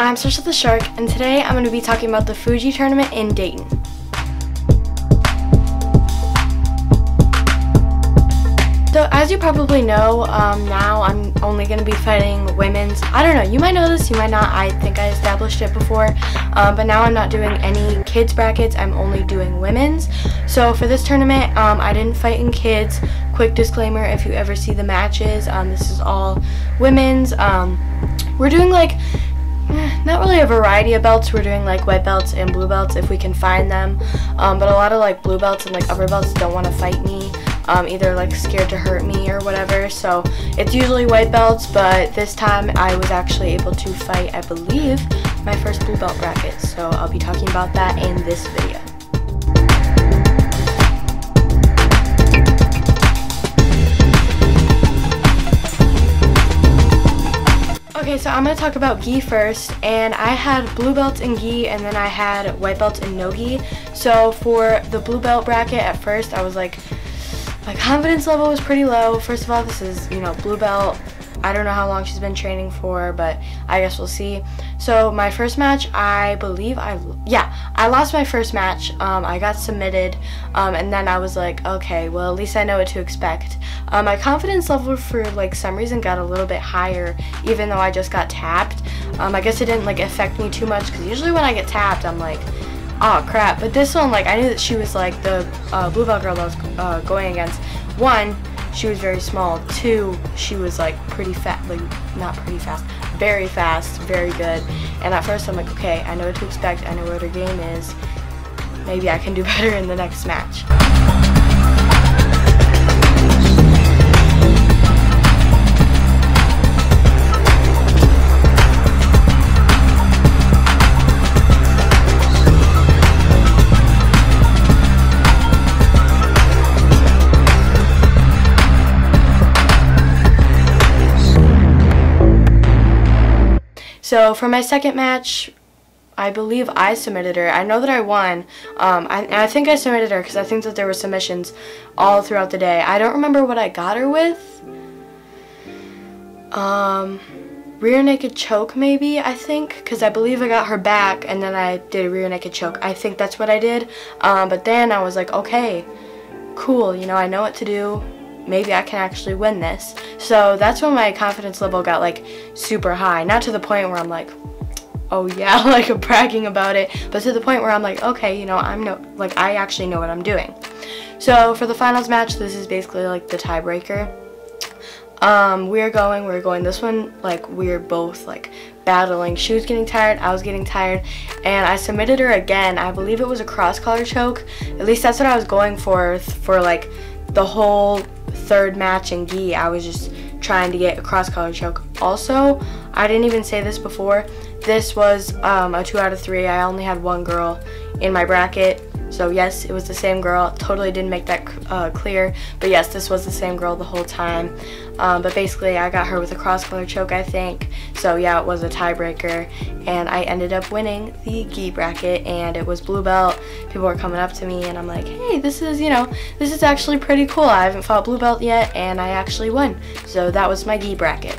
I'm Sasha the Shark, and today I'm going to be talking about the Fuji tournament in Dayton. So as you probably know, um, now I'm only going to be fighting women's. I don't know, you might know this, you might not. I think I established it before. Um, but now I'm not doing any kids brackets, I'm only doing women's. So for this tournament, um, I didn't fight in kids. Quick disclaimer, if you ever see the matches, um, this is all women's. Um, we're doing like eh, not really a variety of belts. We're doing like white belts and blue belts if we can find them. Um, but a lot of like blue belts and like upper belts don't want to fight me um, either like scared to hurt me or whatever. So it's usually white belts, but this time I was actually able to fight, I believe, my first blue belt bracket. So I'll be talking about that in this video. Okay, so I'm to talk about gi first, and I had blue belts in gi, and then I had white belts in no gi. So for the blue belt bracket, at first I was like, my confidence level was pretty low. First of all, this is, you know, blue belt. I don't know how long she's been training for, but I guess we'll see. So my first match, I believe I, yeah, I lost my first match. Um, I got submitted, um, and then I was like, okay, well, at least I know what to expect. Uh, my confidence level for, like, some reason got a little bit higher, even though I just got tapped. Um, I guess it didn't, like, affect me too much, because usually when I get tapped, I'm like, oh crap. But this one, like, I knew that she was like the uh, blue belt girl I was uh, going against. One, she was very small. Two, she was like pretty fat, like not pretty fast, very fast, very good. And at first I'm like, okay, I know what to expect. I know what her game is. Maybe I can do better in the next match. So for my second match, I believe I submitted her. I know that I won. Um, I, I think I submitted her because I think that there were submissions all throughout the day. I don't remember what I got her with. Um, rear naked choke maybe, I think. Because I believe I got her back and then I did a rear naked choke. I think that's what I did. Um, but then I was like, okay, cool. You know, I know what to do maybe I can actually win this. So that's when my confidence level got like super high. Not to the point where I'm like, oh yeah, like bragging about it, but to the point where I'm like, okay, you know, I'm no, like I actually know what I'm doing. So for the finals match, this is basically like the tiebreaker. Um, we're going, we're going. This one, like, we're both, like, battling. She was getting tired, I was getting tired, and I submitted her again. I believe it was a cross collar choke. At least that's what I was going for, for, like, the whole third match in gi, I was just trying to get a cross collar choke. Also, I didn't even say this before, this was um, a 2 out of 3. I only had one girl in my bracket. So yes, it was the same girl. Totally didn't make that uh, clear. But yes, this was the same girl the whole time. Um, but basically, I got her with a cross-collar choke, I think. So yeah, it was a tiebreaker. And I ended up winning the gi bracket. And it was blue belt. People were coming up to me and I'm like, hey, this is, you know, this is actually pretty cool. I haven't fought blue belt yet and I actually won. So that was my gi bracket.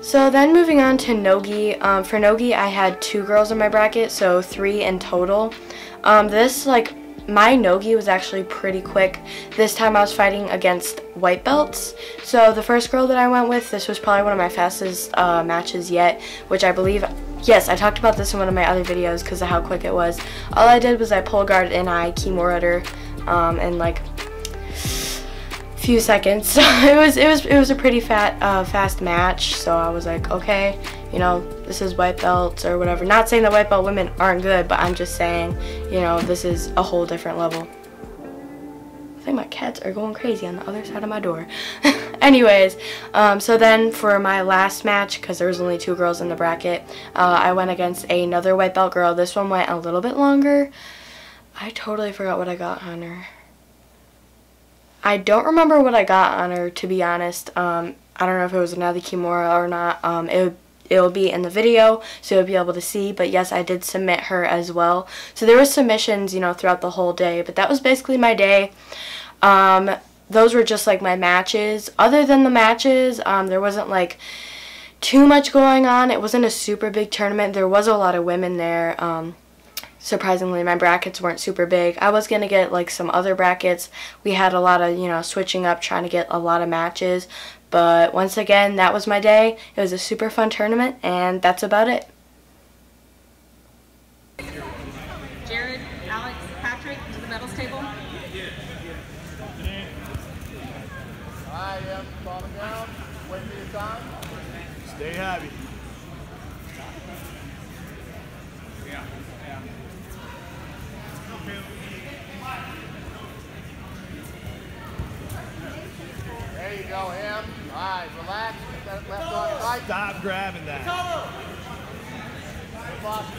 So then moving on to Nogi. Um, for Nogi, I had two girls in my bracket, so three in total. Um, this, like, my Nogi was actually pretty quick. This time I was fighting against white belts. So the first girl that I went with, this was probably one of my fastest uh, matches yet, which I believe, yes, I talked about this in one of my other videos because of how quick it was. All I did was I pull guard and I Kimura her, um, and like few seconds. So it was it was it was a pretty fat uh, fast match. So I was like, okay, you know, this is white belts or whatever. Not saying that white belt women aren't good, but I'm just saying, you know, this is a whole different level. I think my cats are going crazy on the other side of my door. Anyways, um, so then for my last match, because there was only two girls in the bracket, uh, I went against another white belt girl. This one went a little bit longer. I totally forgot what I got on her. I don't remember what I got on her, to be honest. Um, I don't know if it was another Kimura or not. Um, it it will be in the video, so you'll be able to see. But yes, I did submit her as well. So there were submissions, you know, throughout the whole day. But that was basically my day. Um, those were just like my matches. Other than the matches, um, there wasn't like too much going on. It wasn't a super big tournament. There was a lot of women there. Um, surprisingly, my brackets weren't super big. I was going to get like some other brackets. We had a lot of, you know, switching up, trying to get a lot of matches. But once again, that was my day. It was a super fun tournament, and that's about it. Jared, Alex, Patrick, to the medals table. Alright, Em, calm down. Wait for your time. Stay happy. There you go, Em. Alright, relax. Get that Stop grabbing that. Posture.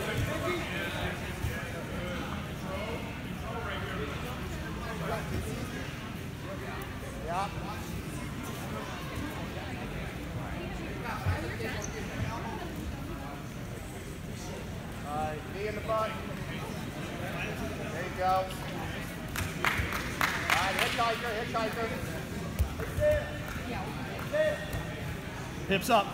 Yeah. Alright, knee in the. There you go. Alright, hitchhiker, hitchhiker. Hips up.